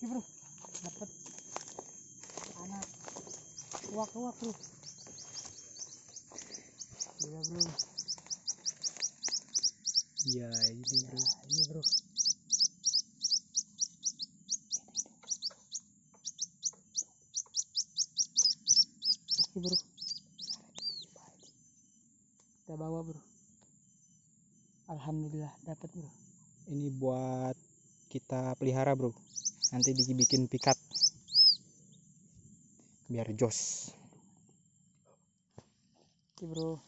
Oke bro, dapat anak uak-uak bro. Gila bro, Iya ini bro. ini bro. Oke bro, kita bawa bro. Alhamdulillah dapat bro. Ini buat kita pelihara bro. Nanti dibikin pikat. Biar jos. Oke bro,